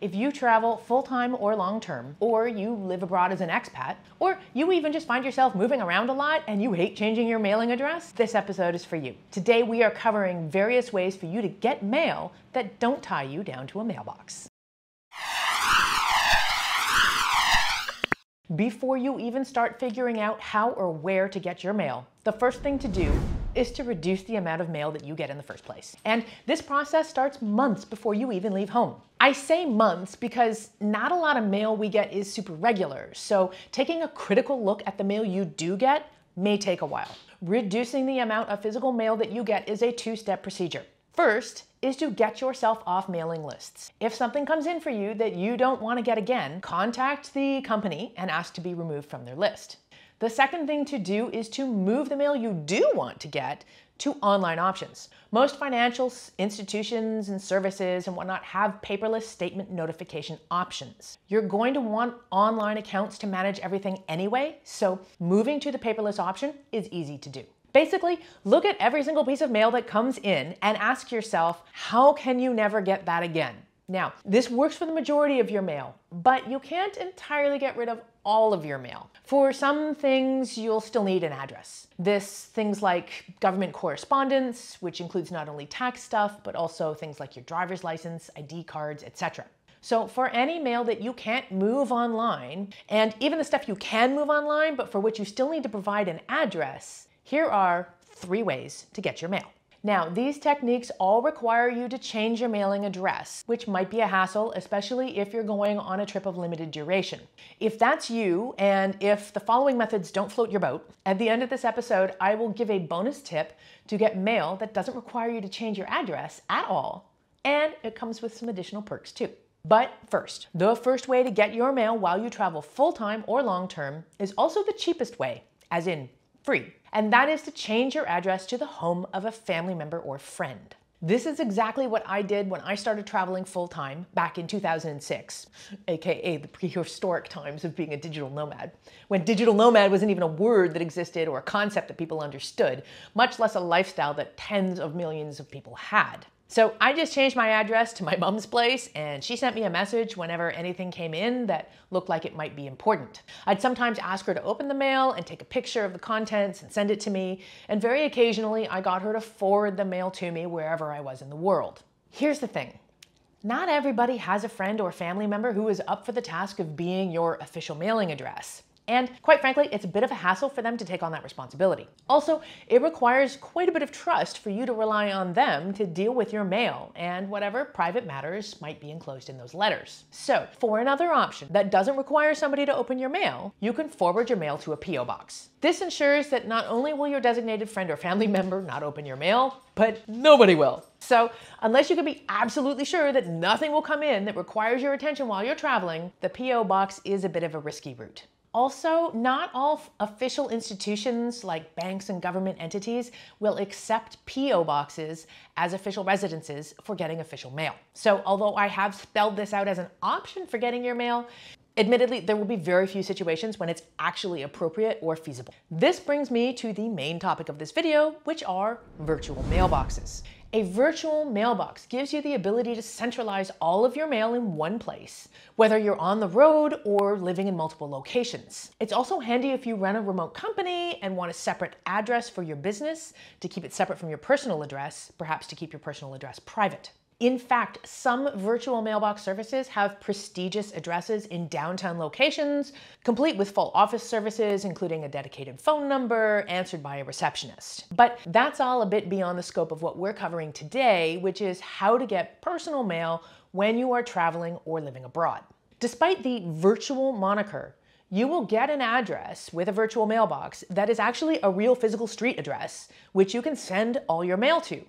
If you travel full time or long term, or you live abroad as an expat, or you even just find yourself moving around a lot and you hate changing your mailing address, this episode is for you. Today we are covering various ways for you to get mail that don't tie you down to a mailbox. Before you even start figuring out how or where to get your mail, the first thing to do is to reduce the amount of mail that you get in the first place. And this process starts months before you even leave home. I say months because not a lot of mail we get is super regular, so taking a critical look at the mail you do get may take a while. Reducing the amount of physical mail that you get is a two step procedure. First is to get yourself off mailing lists. If something comes in for you that you don't want to get again, contact the company and ask to be removed from their list. The second thing to do is to move the mail you do want to get to online options. Most financial institutions and services and whatnot have paperless statement notification options. You're going to want online accounts to manage everything anyway, so moving to the paperless option is easy to do. Basically, look at every single piece of mail that comes in and ask yourself, how can you never get that again? Now, this works for the majority of your mail, but you can't entirely get rid of all of your mail. For some things, you'll still need an address. This, things like government correspondence, which includes not only tax stuff, but also things like your driver's license, ID cards, etc. So for any mail that you can't move online, and even the stuff you can move online, but for which you still need to provide an address, here are three ways to get your mail. Now, these techniques all require you to change your mailing address, which might be a hassle, especially if you're going on a trip of limited duration. If that's you, and if the following methods don't float your boat, at the end of this episode, I will give a bonus tip to get mail that doesn't require you to change your address at all, and it comes with some additional perks too. But first, the first way to get your mail while you travel full time or long term is also the cheapest way, as in free and that is to change your address to the home of a family member or friend. This is exactly what I did when I started traveling full time back in 2006, aka the prehistoric times of being a digital nomad, when digital nomad wasn't even a word that existed or a concept that people understood, much less a lifestyle that tens of millions of people had. So I just changed my address to my mom's place and she sent me a message whenever anything came in that looked like it might be important. I'd sometimes ask her to open the mail and take a picture of the contents and send it to me, and very occasionally I got her to forward the mail to me wherever I was in the world. Here's the thing. Not everybody has a friend or family member who is up for the task of being your official mailing address. And quite frankly, it's a bit of a hassle for them to take on that responsibility. Also, it requires quite a bit of trust for you to rely on them to deal with your mail and whatever private matters might be enclosed in those letters. So, for another option that doesn't require somebody to open your mail, you can forward your mail to a P.O. box. This ensures that not only will your designated friend or family member not open your mail, but nobody will. So, unless you can be absolutely sure that nothing will come in that requires your attention while you're traveling, the P.O. box is a bit of a risky route. Also, not all official institutions like banks and government entities will accept P.O. boxes as official residences for getting official mail. So, although I have spelled this out as an option for getting your mail, Admittedly, there will be very few situations when it's actually appropriate or feasible. This brings me to the main topic of this video, which are virtual mailboxes. A virtual mailbox gives you the ability to centralize all of your mail in one place, whether you're on the road or living in multiple locations. It's also handy if you run a remote company and want a separate address for your business to keep it separate from your personal address, perhaps to keep your personal address private. In fact, some virtual mailbox services have prestigious addresses in downtown locations, complete with full office services, including a dedicated phone number answered by a receptionist. But that's all a bit beyond the scope of what we're covering today, which is how to get personal mail when you are traveling or living abroad. Despite the virtual moniker, you will get an address with a virtual mailbox that is actually a real physical street address, which you can send all your mail to.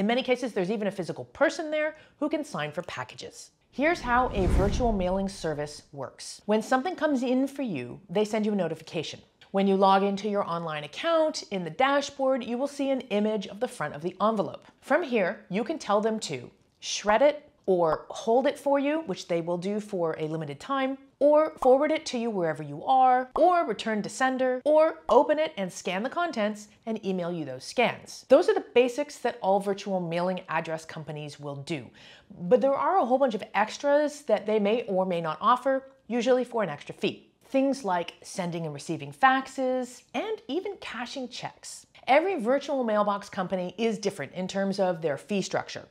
In many cases, there's even a physical person there who can sign for packages. Here's how a virtual mailing service works. When something comes in for you, they send you a notification. When you log into your online account, in the dashboard, you will see an image of the front of the envelope. From here, you can tell them to shred it or hold it for you, which they will do for a limited time, or forward it to you wherever you are, or return to sender, or open it and scan the contents and email you those scans. Those are the basics that all virtual mailing address companies will do. But there are a whole bunch of extras that they may or may not offer, usually for an extra fee. Things like sending and receiving faxes, and even cashing checks. Every virtual mailbox company is different in terms of their fee structure.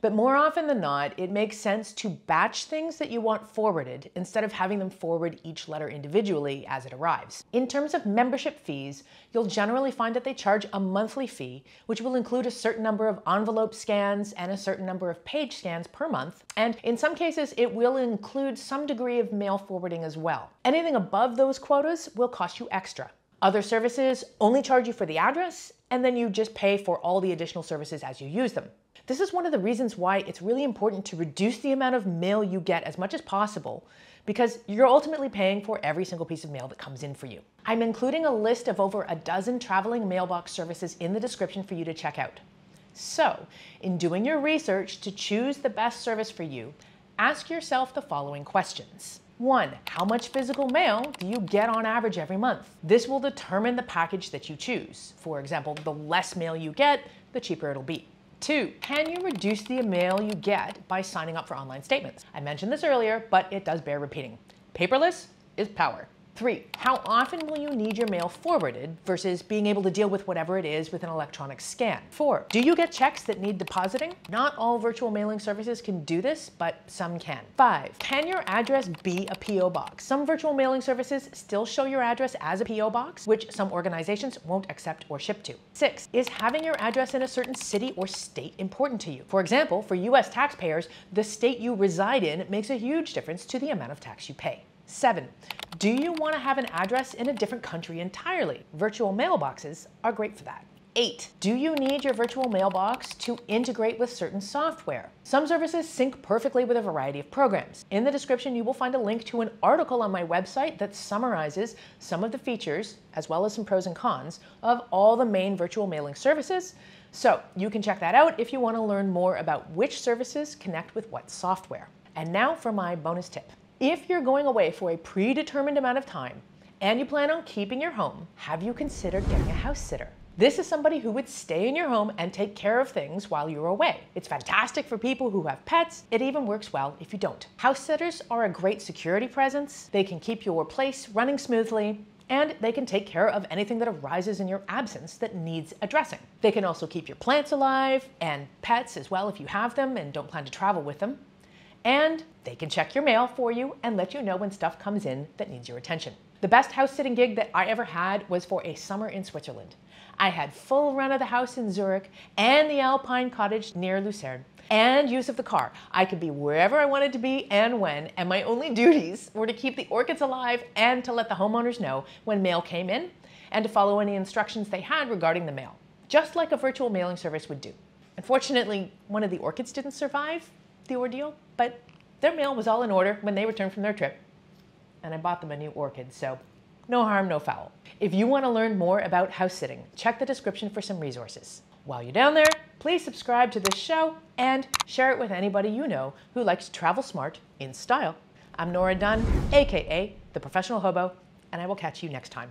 But more often than not, it makes sense to batch things that you want forwarded instead of having them forward each letter individually as it arrives. In terms of membership fees, you'll generally find that they charge a monthly fee, which will include a certain number of envelope scans and a certain number of page scans per month. And in some cases, it will include some degree of mail forwarding as well. Anything above those quotas will cost you extra. Other services only charge you for the address, and then you just pay for all the additional services as you use them. This is one of the reasons why it's really important to reduce the amount of mail you get as much as possible because you're ultimately paying for every single piece of mail that comes in for you. I'm including a list of over a dozen traveling mailbox services in the description for you to check out. So, in doing your research to choose the best service for you, ask yourself the following questions. One, how much physical mail do you get on average every month? This will determine the package that you choose. For example, the less mail you get, the cheaper it'll be. Two, can you reduce the mail you get by signing up for online statements? I mentioned this earlier, but it does bear repeating. Paperless is power. Three, how often will you need your mail forwarded versus being able to deal with whatever it is with an electronic scan? Four, do you get checks that need depositing? Not all virtual mailing services can do this, but some can. Five, can your address be a P.O. box? Some virtual mailing services still show your address as a P.O. box, which some organizations won't accept or ship to. Six, is having your address in a certain city or state important to you? For example, for US taxpayers, the state you reside in makes a huge difference to the amount of tax you pay. Seven, do you want to have an address in a different country entirely? Virtual mailboxes are great for that. Eight, do you need your virtual mailbox to integrate with certain software? Some services sync perfectly with a variety of programs. In the description, you will find a link to an article on my website that summarizes some of the features, as well as some pros and cons, of all the main virtual mailing services. So you can check that out if you want to learn more about which services connect with what software. And now for my bonus tip. If you're going away for a predetermined amount of time and you plan on keeping your home, have you considered getting a house sitter? This is somebody who would stay in your home and take care of things while you're away. It's fantastic for people who have pets. It even works well if you don't. House sitters are a great security presence. They can keep your place running smoothly and they can take care of anything that arises in your absence that needs addressing. They can also keep your plants alive and pets as well if you have them and don't plan to travel with them. And they can check your mail for you and let you know when stuff comes in that needs your attention. The best house sitting gig that I ever had was for a summer in Switzerland. I had full run of the house in Zurich and the Alpine cottage near Lucerne and use of the car. I could be wherever I wanted to be and when, and my only duties were to keep the orchids alive and to let the homeowners know when mail came in and to follow any instructions they had regarding the mail, just like a virtual mailing service would do. Unfortunately, one of the orchids didn't survive the ordeal, but their mail was all in order when they returned from their trip, and I bought them a new orchid, so no harm, no foul. If you want to learn more about house sitting, check the description for some resources. While you're down there, please subscribe to this show and share it with anybody you know who likes to travel smart in style. I'm Nora Dunn, aka The Professional Hobo, and I will catch you next time.